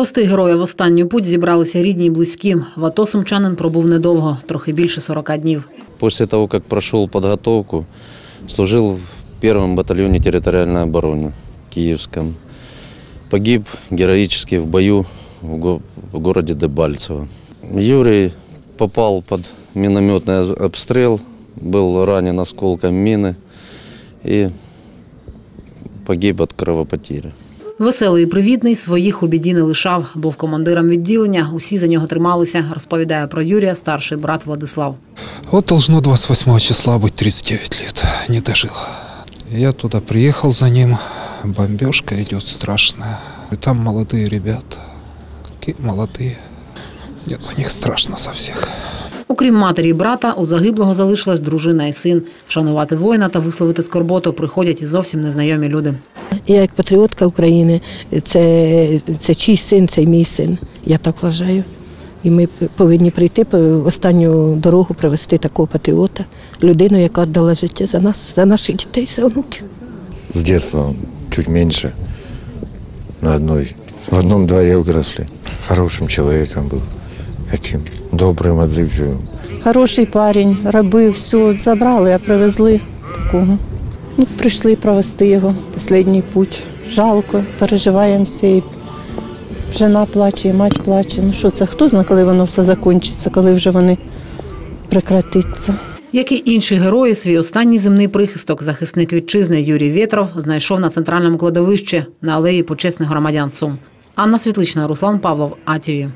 Провести героя в останню путь зібралися рідні й близькі. В АТО сумчанин пробув недовго, трохи більше 40 днів. После того, как прошел подготовку, служил в первом батальоне территориальной обороны Киевском. Погиб героически в бою в, го- в городе Дебальцево. Юрий попал под минометный обстрел, был ранен осколком мины и погиб от кровопотери. Веселий і привітний, своїх у біді не лишав. Був командиром відділення. Усі за нього трималися. Розповідає про Юрія старший брат Владислав. Вот должно 28 числа быть 39 лет. Не дожил. Я туда приехал за ним. Бомбежка идет страшная. И там молодые ребята. Какие молодые. Мне за них страшно за всех. Окрім матері і брата, у загиблого залишилась дружина і син. Вшанувати воїна та висловити скорботу приходять і зовсім незнайомі люди. Я як патріотка України, це, це чий син, це мій син. Я так вважаю. І ми повинні прийти в останню дорогу привести такого патріота, людину, яка віддала життя за нас, за наших дітей, за онуків. С детства чуть меньше на одной, в одном дворе выросли. Хорошим человеком был, таким добрым, отзывчивым. Хороший парень, робив все, забрали, а привезли такого. Ну, прийшли провести його останній путь. Жалко, переживаємо всі. І Жена плаче, і мать плаче. Ну що це? Хто знає, коли воно все закінчиться, коли вже вони прекратиться. Як і інші герої, свій останній земний прихисток захисник вітчизни Юрій Вєтров знайшов на центральному кладовищі на алеї почесних громадян Сум. Анна Світлична, Руслан Павлов, АТВ.